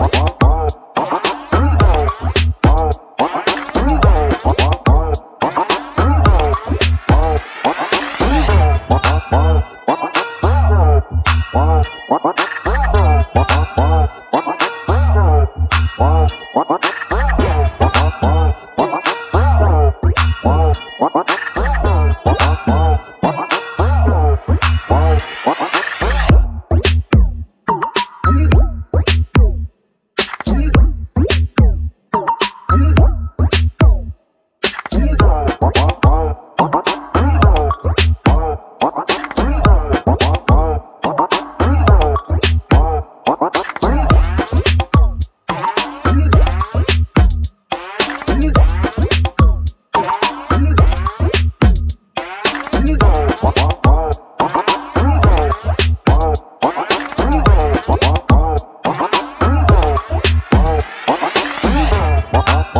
What? What?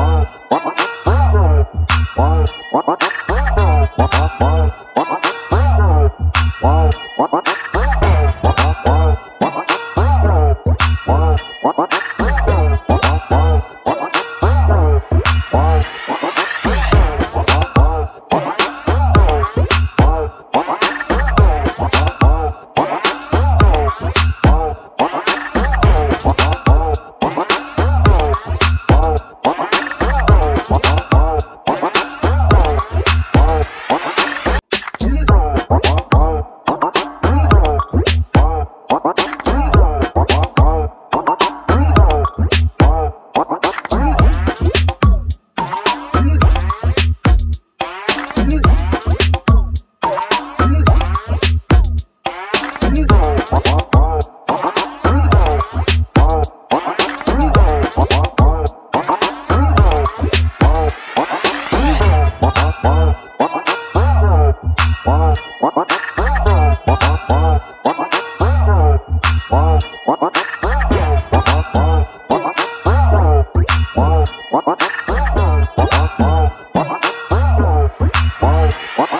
What?